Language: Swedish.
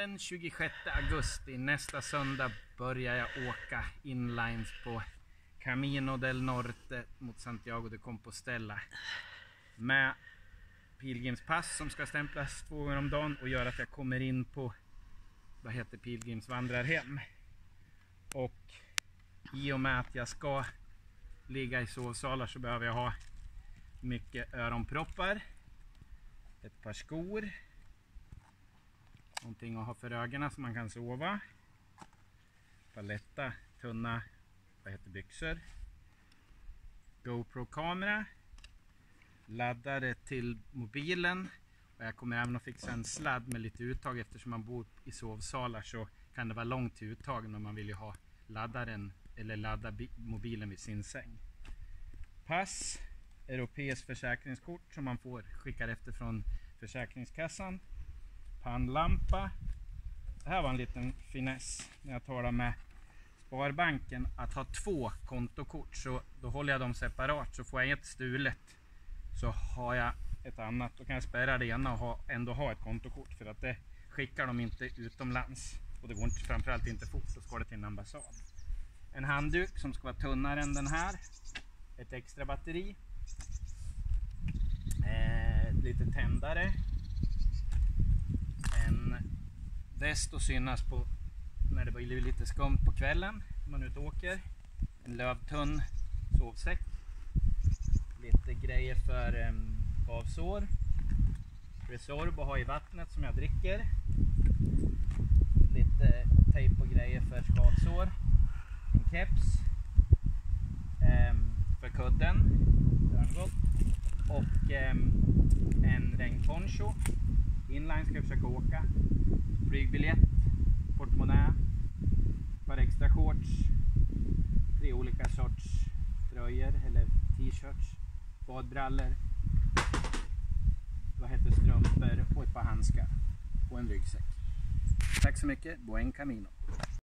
den 26 augusti, nästa söndag, börjar jag åka inlines på Camino del Norte mot Santiago de Compostela. Med pilgrimspass som ska stämplas två gånger om dagen och gör att jag kommer in på vad heter pilgrimsvandrarhem. Och i och med att jag ska ligga i sovsalar så behöver jag ha mycket öronproppar, ett par skor, någonting att ha för ögonen så man kan sova, ett par lätta tunna vad heter byxor, GoPro-kamera, laddare till mobilen. Och jag kommer även att fixa en sladd med lite uttag. Eftersom man bor i sovsalar så kan det vara långt till uttag men man vill ju ha laddaren eller ladda mobilen vid sin säng. Pass, europeiskt försäkringskort som man får skickar efter från Försäkringskassan. Pannlampa. Det här var en liten finess när jag talade med Sparbanken att ha två kontokort så då håller jag dem separat så får jag ett stulet så har jag ett annat. Då kan jag spärra det ena och ha, ändå ha ett kontokort för att det skickar de inte utomlands och det går inte, framförallt inte fort, så ska det till en ambassad. En handduk som ska vara tunnare än den här. Ett extra batteri. Eh, lite tändare. En Bäst att synas på när det blir lite skumt på kvällen när man är ute och åker. En lövtunn sovsäck. Lite grejer för um, avsår. Resorb att ha i vattnet som jag dricker. Lite tejp och grejer för skavsår. En keps. Um, för kudden. Och um, en regnponcho. Inline ska jag försöka åka. Flygbiljett. Portmonnä. Ett par extra shorts. Tre olika sorts tröjor eller t-shirts. Badbrallor. Vad heter strumpor och ett par handskar. Och en ryggsäck. Tack så mycket. Buen camino.